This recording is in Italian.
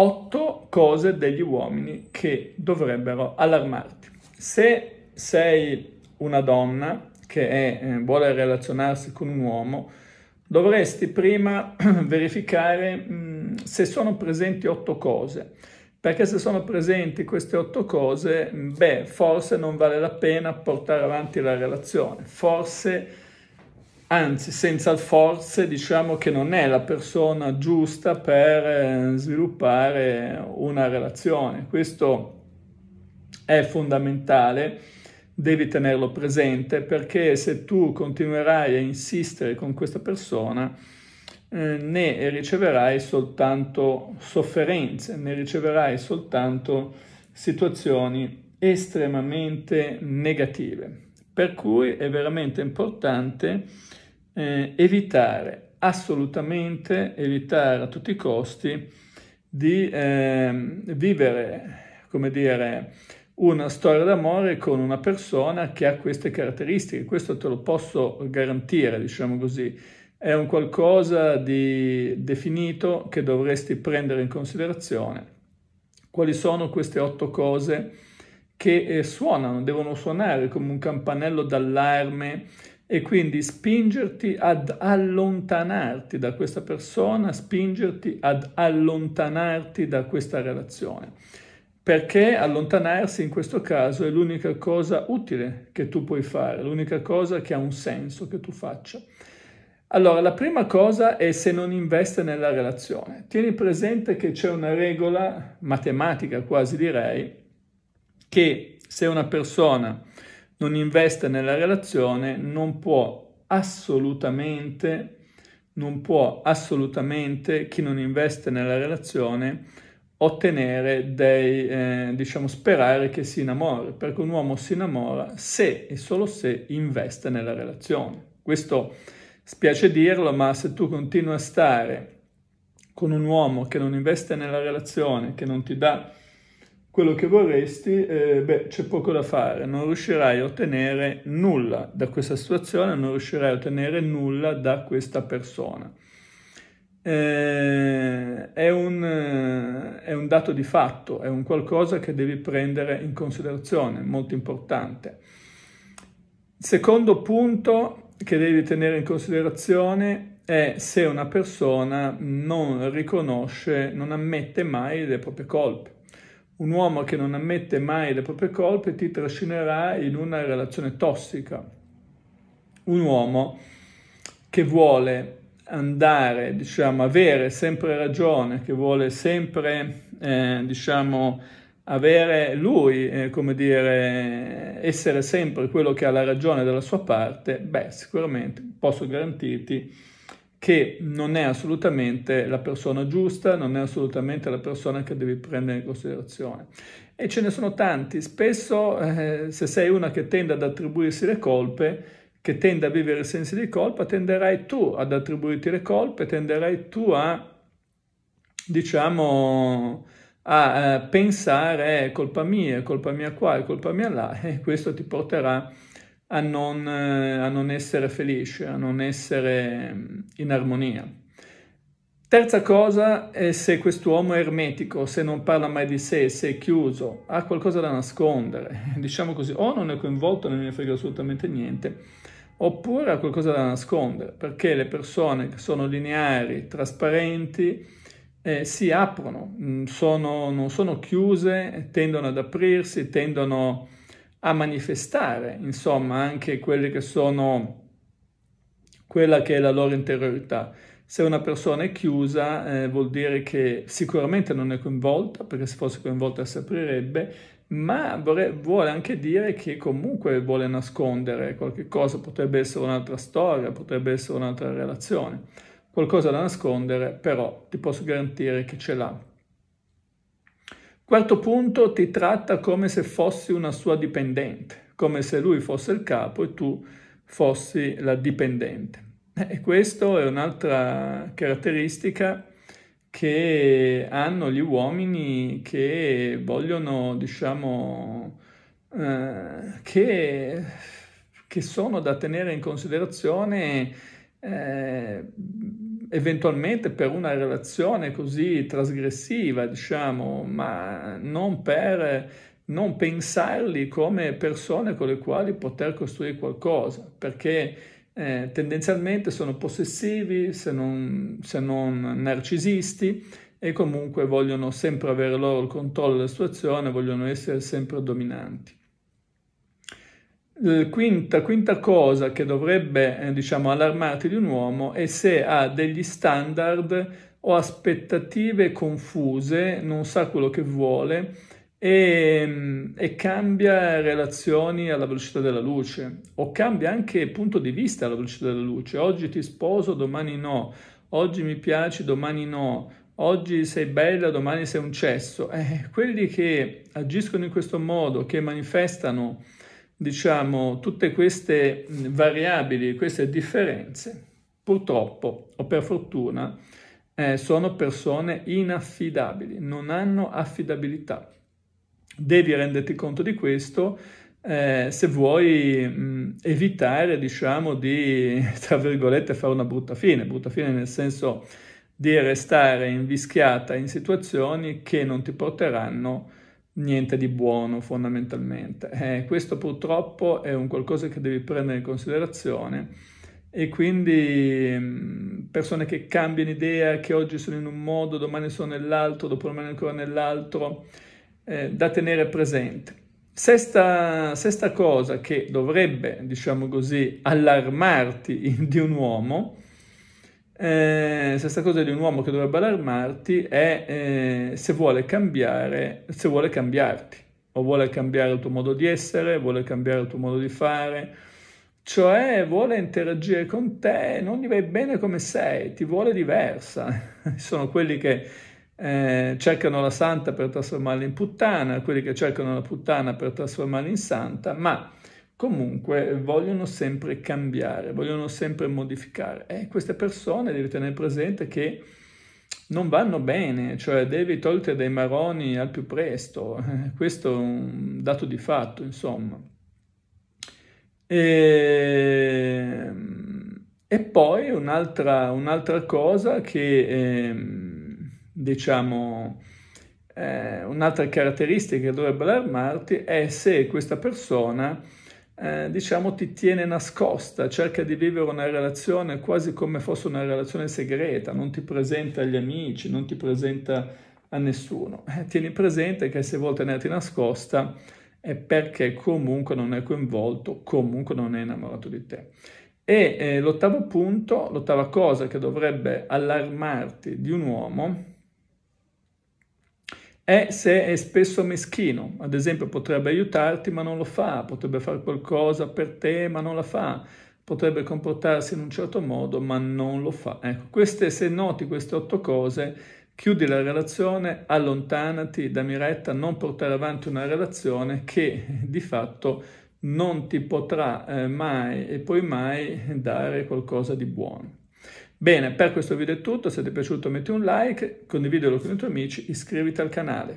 otto cose degli uomini che dovrebbero allarmarti. Se sei una donna che è, eh, vuole relazionarsi con un uomo, dovresti prima verificare mh, se sono presenti otto cose. Perché se sono presenti queste otto cose, beh, forse non vale la pena portare avanti la relazione. Forse, anzi, senza il forse, diciamo che non è la persona giusta per eh, sviluppare una relazione. Questo è fondamentale devi tenerlo presente perché se tu continuerai a insistere con questa persona eh, ne riceverai soltanto sofferenze, ne riceverai soltanto situazioni estremamente negative. Per cui è veramente importante eh, evitare, assolutamente evitare a tutti i costi di eh, vivere, come dire, una storia d'amore con una persona che ha queste caratteristiche. Questo te lo posso garantire, diciamo così. È un qualcosa di definito che dovresti prendere in considerazione. Quali sono queste otto cose che eh, suonano, devono suonare come un campanello d'allarme e quindi spingerti ad allontanarti da questa persona, spingerti ad allontanarti da questa relazione perché allontanarsi in questo caso è l'unica cosa utile che tu puoi fare, l'unica cosa che ha un senso che tu faccia. Allora, la prima cosa è se non investe nella relazione. Tieni presente che c'è una regola matematica, quasi direi, che se una persona non investe nella relazione non può assolutamente, non può assolutamente, chi non investe nella relazione, ottenere dei, eh, diciamo, sperare che si innamori, perché un uomo si innamora se e solo se investe nella relazione. Questo spiace dirlo, ma se tu continui a stare con un uomo che non investe nella relazione, che non ti dà quello che vorresti, eh, beh, c'è poco da fare, non riuscirai a ottenere nulla da questa situazione, non riuscirai a ottenere nulla da questa persona eh, è, un, è un dato di fatto, è un qualcosa che devi prendere in considerazione, molto importante. Secondo punto che devi tenere in considerazione è se una persona non riconosce, non ammette mai le proprie colpe. Un uomo che non ammette mai le proprie colpe ti trascinerà in una relazione tossica. Un uomo che vuole andare, diciamo, avere sempre ragione, che vuole sempre, eh, diciamo, avere lui, eh, come dire, essere sempre quello che ha la ragione dalla sua parte, beh, sicuramente posso garantirti che non è assolutamente la persona giusta, non è assolutamente la persona che devi prendere in considerazione. E ce ne sono tanti. Spesso, eh, se sei una che tende ad attribuirsi le colpe, che tende a vivere sensi di colpa, tenderai tu ad attribuirti le colpe, tenderai tu a, diciamo, a eh, pensare è colpa mia, è colpa mia qua, è colpa mia là, e questo ti porterà a non, eh, a non essere felice, a non essere mm, in armonia. Terza cosa è se quest'uomo è ermetico, se non parla mai di sé, se è chiuso, ha qualcosa da nascondere, diciamo così, o non è coinvolto, non ne frega assolutamente niente, oppure ha qualcosa da nascondere, perché le persone che sono lineari, trasparenti, eh, si aprono, mm, sono, non sono chiuse, tendono ad aprirsi, tendono a manifestare, insomma, anche quelle che sono quella che è la loro interiorità. Se una persona è chiusa eh, vuol dire che sicuramente non è coinvolta, perché se fosse coinvolta si aprirebbe, ma vorrei, vuole anche dire che comunque vuole nascondere qualche cosa, potrebbe essere un'altra storia, potrebbe essere un'altra relazione, qualcosa da nascondere, però ti posso garantire che ce l'ha. Quarto punto, ti tratta come se fossi una sua dipendente, come se lui fosse il capo e tu fossi la dipendente. E questa è un'altra caratteristica che hanno gli uomini che vogliono, diciamo, eh, che, che, sono da tenere in considerazione eh, eventualmente per una relazione così trasgressiva, diciamo, ma non per non pensarli come persone con le quali poter costruire qualcosa, perché eh, tendenzialmente sono possessivi, se non, se non narcisisti, e comunque vogliono sempre avere loro il controllo della situazione, vogliono essere sempre dominanti. Quinta, quinta cosa che dovrebbe eh, diciamo, allarmarti di un uomo è se ha degli standard o aspettative confuse, non sa quello che vuole e, e, cambia relazioni alla velocità della luce o cambia anche punto di vista alla velocità della luce. Oggi ti sposo, domani no. Oggi mi piaci, domani no. Oggi sei bella, domani sei un cesso. Eh, quelli che agiscono in questo modo, che manifestano, diciamo, tutte queste variabili, queste differenze, purtroppo o per fortuna, eh, sono persone inaffidabili, non hanno affidabilità. Devi renderti conto di questo eh, se vuoi mh, evitare, diciamo, di, tra virgolette, fare una brutta fine, brutta fine nel senso di restare invischiata in situazioni che non ti porteranno niente di buono fondamentalmente. Eh, questo purtroppo è un qualcosa che devi prendere in considerazione e quindi mh, persone che cambiano idea, che oggi sono in un modo, domani sono nell'altro, dopodomani ancora nell'altro, eh, da tenere presente. Sesta, sesta, cosa che dovrebbe, diciamo così, allarmarti di un uomo, eh, sesta cosa di un uomo che dovrebbe allarmarti è eh, se vuole cambiare, se vuole cambiarti, o vuole cambiare il tuo modo di essere, vuole cambiare il tuo modo di fare, cioè vuole interagire con te, non gli vai bene come sei, ti vuole diversa. Sono quelli che eh, cercano la santa per trasformarla in puttana, quelli che cercano la puttana per trasformarla in santa, ma comunque vogliono sempre cambiare, vogliono sempre modificare. E queste persone devi tenere presente che non vanno bene, cioè devi toglierti dai maroni al più presto, questo è un dato di fatto, insomma. E, e poi un'altra, un'altra, cosa che... Eh, diciamo, eh, un'altra caratteristica che dovrebbe allarmarti è se questa persona, eh, diciamo, ti tiene nascosta, cerca di vivere una relazione quasi come fosse una relazione segreta, non ti presenta agli amici, non ti presenta a nessuno. Eh, tieni presente che se vuole tenerti nascosta è perché comunque non è coinvolto, comunque non è innamorato di te. E eh, l'ottavo punto, l'ottava cosa che dovrebbe allarmarti di un uomo è se è spesso meschino, ad esempio potrebbe aiutarti ma non lo fa, potrebbe fare qualcosa per te ma non la fa, potrebbe comportarsi in un certo modo ma non lo fa. Ecco, queste, se noti queste otto cose, chiudi la relazione, allontanati da Miretta, non portare avanti una relazione che di fatto non ti potrà eh, mai e poi mai dare qualcosa di buono. Bene, per questo video è tutto, se ti è piaciuto metti un like, condividilo con i tuoi amici, iscriviti al canale.